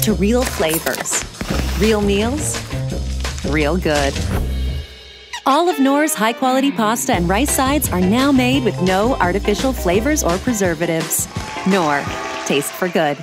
to real flavors. Real meals, real good. All of Knorr's high quality pasta and rice sides are now made with no artificial flavors or preservatives. Knorr, taste for good.